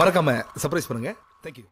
மறக்காம சர்ப்ரைஸ் பண்ணுங்க. Thank you